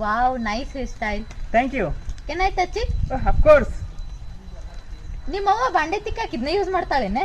wow nice hair style thank you can I touch it ನಿಮ್ಮ ನಿಮ್ಮವ್ವ ಬಾಂಡೆ ತಿಕ್ಕಾಕ ಇದನ್ನೇ ಯೂಸ್ ಮಾಡ್ತಾಳೇನೆ